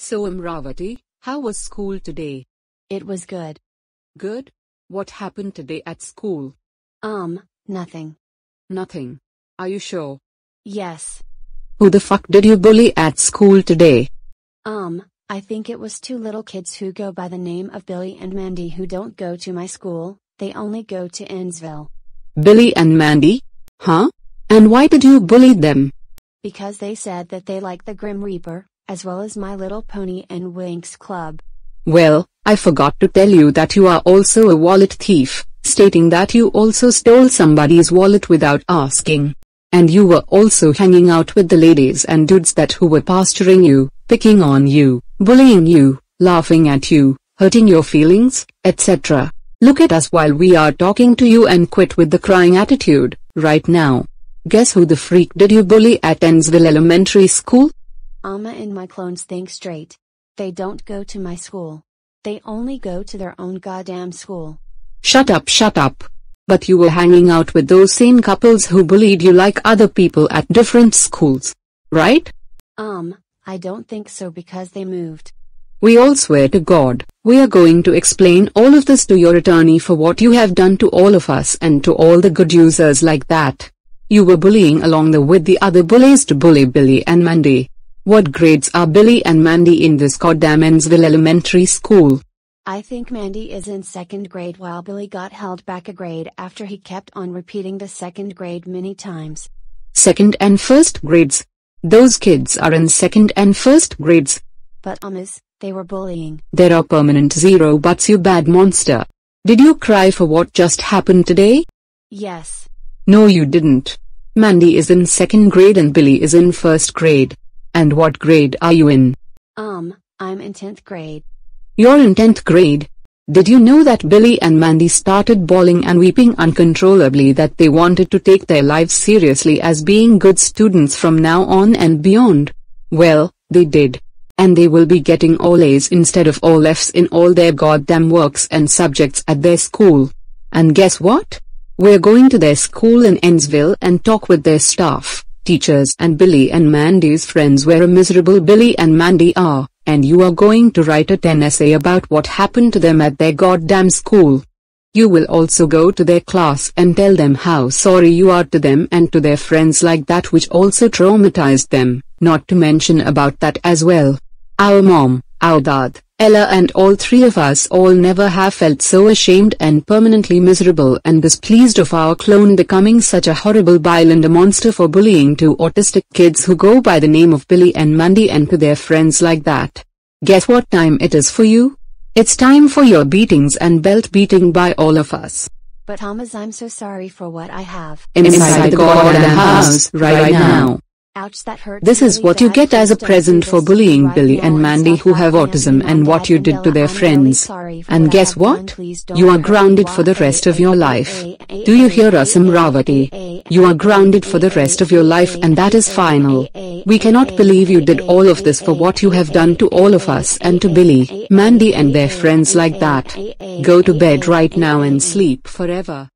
So Amaravati, how was school today? It was good. Good? What happened today at school? Um, nothing. Nothing. Are you sure? Yes. Who the fuck did you bully at school today? Um, I think it was two little kids who go by the name of Billy and Mandy who don't go to my school, they only go to Endsville. Billy and Mandy? Huh? And why did you bully them? Because they said that they like the Grim Reaper, as well as My Little Pony and Winx Club. Well, I forgot to tell you that you are also a wallet thief, stating that you also stole somebody's wallet without asking. And you were also hanging out with the ladies and dudes that who were pasturing you, picking on you, bullying you, laughing at you, hurting your feelings, etc. Look at us while we are talking to you and quit with the crying attitude, right now. Guess who the freak did you bully at Endsville Elementary School? Amma and my clones think straight. They don't go to my school. They only go to their own goddamn school. Shut up, shut up. But you were hanging out with those same couples who bullied you like other people at different schools. Right? Um, I don't think so because they moved. We all swear to God, we are going to explain all of this to your attorney for what you have done to all of us and to all the good users like that. You were bullying along the with the other bullies to bully Billy and Mandy. What grades are Billy and Mandy in this goddamn Endsville Elementary School? I think Mandy is in second grade while Billy got held back a grade after he kept on repeating the second grade many times. Second and first grades. Those kids are in second and first grades. But uh, Amas, they were bullying. There are permanent zero buts you bad monster. Did you cry for what just happened today? Yes. No you didn't. Mandy is in second grade and Billy is in first grade. And what grade are you in? Um, I'm in 10th grade. You're in 10th grade. Did you know that Billy and Mandy started bawling and weeping uncontrollably that they wanted to take their lives seriously as being good students from now on and beyond? Well, they did. And they will be getting all A's instead of all F's in all their goddamn works and subjects at their school. And guess what? We're going to their school in Endsville and talk with their staff, teachers and Billy and Mandy's friends where a miserable Billy and Mandy are and you are going to write a 10 essay about what happened to them at their goddamn school. You will also go to their class and tell them how sorry you are to them and to their friends like that which also traumatized them, not to mention about that as well. Our mom, our dad, Ella and all three of us all never have felt so ashamed and permanently miserable and displeased of our clone becoming such a horrible bile and a monster for bullying two autistic kids who go by the name of Billy and Mandy and to their friends like that. Guess what time it is for you? It's time for your beatings and belt beating by all of us. But Thomas I'm so sorry for what I have. Inside, Inside the goddamn house, right, right now. Ouch that hurts This is what you get as a present for bullying Billy and Mandy who have autism and what you did to their Bella. I'm really friends. And guess what? You are grounded for the rest of your life. Do you hear us Amaravati? You are grounded for the rest of your life and that is final. We cannot believe you did all of this for what you have done to all of us and to Billy, Mandy and their friends like that. Go to bed right now and sleep forever.